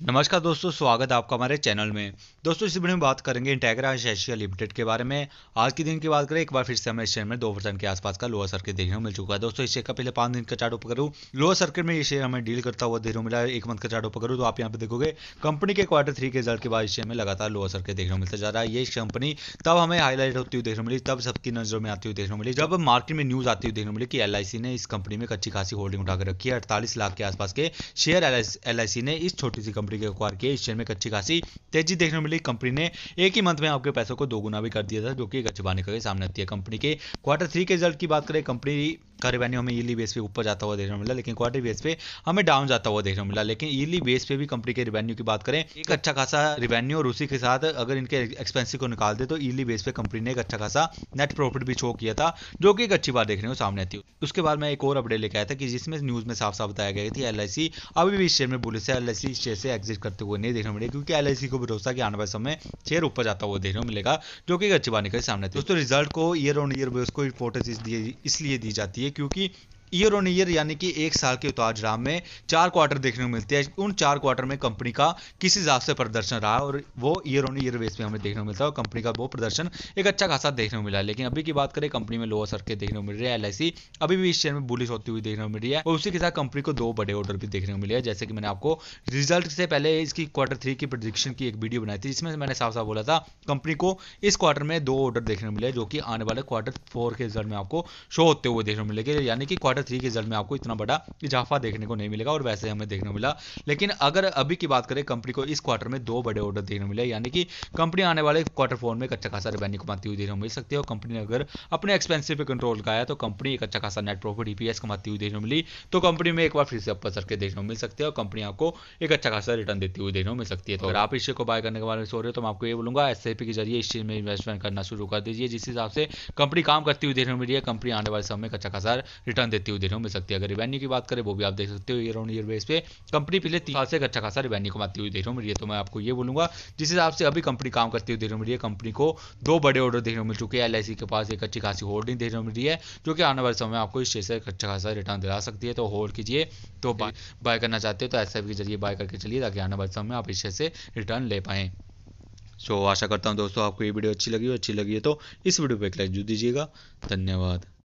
नमस्कार दोस्तों, स्वागत है आपका हमारे चैनल में। दोस्तों, इस वीडियो में बात करेंगे इंटेग्रा एशिया लिमिटेड के बारे में। आज के दिन की बात करें, एक बार फिर से हमें शेयर में दो परसेंट के आसपास का लोअर सर्किट देखने को मिल चुका है। दोस्तों, इस शेयर का पहले पाँच दिन का चार्ट ओपन करूँ लोअर सर्किट में ये शेयर हमें डील करता हुआ देखने मिला एक मंथ का चार्ट ओपन करूँ तो आप यहाँ पे देखोगे, कंपनी के क्वार्टर थ्री के रिज़ल्ट के बाद इस शेयर में लगातार लोअर सर्किट देखने को मिलता जा रहा है। ये कंपनी तब हमें हाईलाइट होती हुई देखने मिली, तब सबकी नज़रों में आती हुई देखने मिली। जब मार्केट में न्यूज़ आती हुई देखने मिली कि एल ने इस कंपनी में अच्छी खासी होल्डिंग उठाकर रखी है, अड़तालीस लाख के आसपास के शेयर LIC ने इस छोटी सी कंपनी के अक्वार किए शेयर में कच्ची अच्छी खासी तेज़ी देखने को मिली। कंपनी ने एक ही मंथ में आपके पैसों को दोगुना भी कर दिया था, जो कि एक अच्छी बात के सामने आती है। कंपनी के क्वार्टर थ्री के रिज़ल्ट की बात करें, कंपनी का हमें ईयरली बेस पे ऊपर जाता हुआ देखने को मिला, लेकिन क्वार्टर बेस पे हमें डाउन जाता हुआ देखने को मिला, लेकिन ईयरली बेस पे भी कंपनी के रेवेन्यू की बात करें, एक अच्छा खासा रेवेन्यू और उसी के साथ अगर इनके एक्सपेंसिव को निकाल दे तो ईयरली बेस पे कंपनी ने एक अच्छा खासा नेट प्रॉफिट भी शो किया था, जो कि एक अच्छी बात देखने को सामने आती है उसके बाद मैं एक और अपडेट लेके आया था कि जिसमें न्यूज़ में साफ़ साफ़ बताया गया कि एल अभी भी शेयर में बोले से एल आई शेयर से एग्जिट करते हुए नहीं देखने मिले क्योंकि एल को भरोसा कि आने वाले समय शेयर ऊपर जाता हुआ देखने को मिलेगा, जो कि एक अच्छी बात निकल सामने आती है दोस्तों रिज़ल्ट को ईयर ऑन ईयर को इंपॉर्टेंस इसलिए दी जाती है क्योंकि ईयर ऑन ईयर यानी कि एक साल के उतार जराम में चार क्वार्टर देखने को मिलते हैं। उन चार क्वार्टर में कंपनी का किस हिसाब से प्रदर्शन रहा और वो ईयर ऑन ईयर बेस पे हमें देखने को मिलता है और कंपनी का वो प्रदर्शन एक अच्छा खासा देखने को मिला। है लेकिन अभी की बात करें कंपनी में लोअर सर्किट देखने को मिल रही है एल अभी भी इस शेयर में बुलिश होती हुई देखने को मिल रही है और उसी के साथ कंपनी को दो बड़े ऑर्डर भी देखने को मिले हैं। जैसे कि मैंने आपको रिज़ल्ट से पहले इसकी क्वार्टर थ्री की प्रोडिक्शन की एक वीडियो बनाई थी, जिसमें मैंने साफ़ साफ़ बोला था कंपनी को इस क्वार्टर में दो ऑर्डर देखने को मिले जो कि आने वाले क्वार्टर फोर के रिज़ल्ट में आपको शो होते हुए देखने को मिलेंगे। यानी कि क्वार्टर थ्री के रिज़ल्ट में आपको इतना बड़ा इजाफा देखने को नहीं मिलेगा और वैसे हमें देखने को मिला। लेकिन अगर अभी की बात करें कंपनी को इस क्वार्टर में दो बड़े ऑर्डर देखने को मिले। यानी कि कंपनी आने वाले क्वार्टर फोर में एक अच्छा खासा रेवेन्यू कमाती हुई देखने को मिल सकती है। और कंपनी ने अगर अपने एक्सपेंसिव पे कंट्रोल का है तो कंपनी एक अच्छा खासा नेट प्रॉफिट ईपीएस कमाती हुई देखने को मिली। तो कंपनी में एक बार फिर से अपर सर के देखने को मिल सकती है और कंपनी आपको एक अच्छा खासा रिटर्न देती हुई देखने को मिल सकती है। तो अगर आप इस को बाय करने के बारे में सो रहे हो तो मैं आपको ये बोलूँगा एस के ज़रिए इस चीज़ में इन्वेस्टमेंट करना शुरू कर दीजिए। जिस हिसाब से कंपनी काम करती हुई देखने को मिली है कंपनी आने वाले समय में अच्छा खासा रिटर्न देती हुई देखने को मिल सकती है। अगर रिवेन्यू की बात करें, वो भी आप देख सकते हो ईयर ऑन ईयर बेस पे। कंपनी पिछले तीन साल से अच्छा खासा रिवेन्यू कमाती हुई देख रहा हूँ। तो मैं आपको ये बोलूँगा, जिस हिसाब से अभी कंपनी काम करती हुई देख रही है कंपनी को दो बड़े ऑर्डर देखने को मिल चुके हैं। एल के पास एक अच्छी खासी होल्डिंग देखने को मिल रही है, जो कि आने वाले समय आपको इस शेयर से अच्छा खासा रिटर्न दिला सकती है। तो होल्ड कीजिए तो बाय करना चाहते हो तो एस के ज़रिए बाय करके चलिए, ताकि आने वाले समय में आप इस शेयर से रिटर्न ले पाएँ। सो आशा करता हूँ दोस्तों, आपको ये वीडियो अच्छी लगी हो, अच्छी लगी है तो इस वीडियो पर एक लाइक ज़रूर दीजिएगा। धन्यवाद।